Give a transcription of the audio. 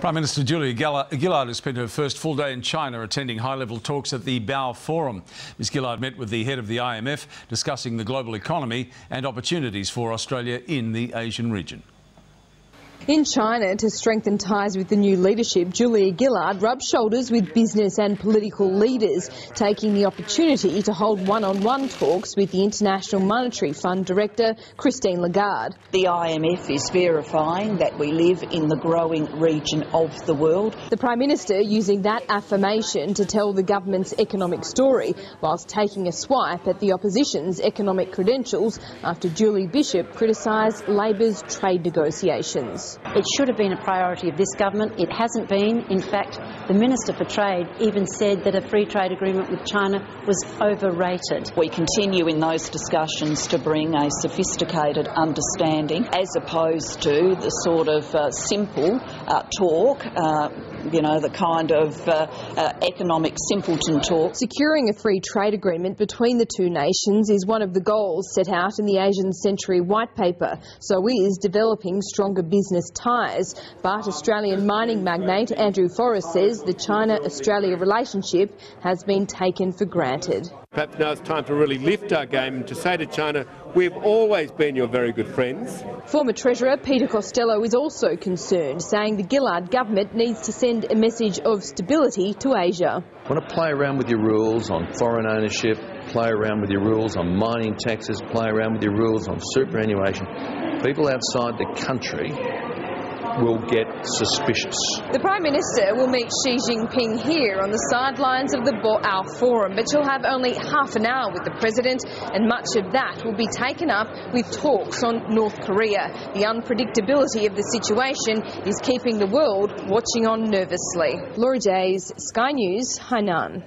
Prime Minister Julia Gillard has spent her first full day in China attending high-level talks at the Boao Forum. Ms Gillard met with the head of the IMF discussing the global economy and opportunities for Australia in the Asian region. In China, to strengthen ties with the new leadership, Julia Gillard rubbed shoulders with business and political leaders, taking the opportunity to hold one-on-one talks with the International Monetary Fund Director, Christine Lagarde. The IMF is verifying that we live in the growing region of the world. The Prime Minister using that affirmation to tell the government's economic story, whilst taking a swipe at the opposition's economic credentials after Julie Bishop criticised Labor's trade negotiations. It should have been a priority of this government. It hasn't been. In fact, the Minister for Trade even said that a free trade agreement with China was overrated. We continue in those discussions to bring a sophisticated understanding as opposed to the sort of uh, simple uh, talk, uh, you know, the kind of uh, uh, economic simpleton talk. Securing a free trade agreement between the two nations is one of the goals set out in the Asian Century White Paper. So is developing stronger business business ties. But Australian mining magnate Andrew Forrest says the China-Australia relationship has been taken for granted. Perhaps now it's time to really lift our game and to say to China, we've always been your very good friends. Former Treasurer Peter Costello is also concerned, saying the Gillard government needs to send a message of stability to Asia. Want to play around with your rules on foreign ownership, play around with your rules on mining taxes, play around with your rules on superannuation. People outside the country will get suspicious. The Prime Minister will meet Xi Jinping here on the sidelines of the Boao Forum, but she'll have only half an hour with the President, and much of that will be taken up with talks on North Korea. The unpredictability of the situation is keeping the world watching on nervously. Laura Jayes, Sky News, Hainan.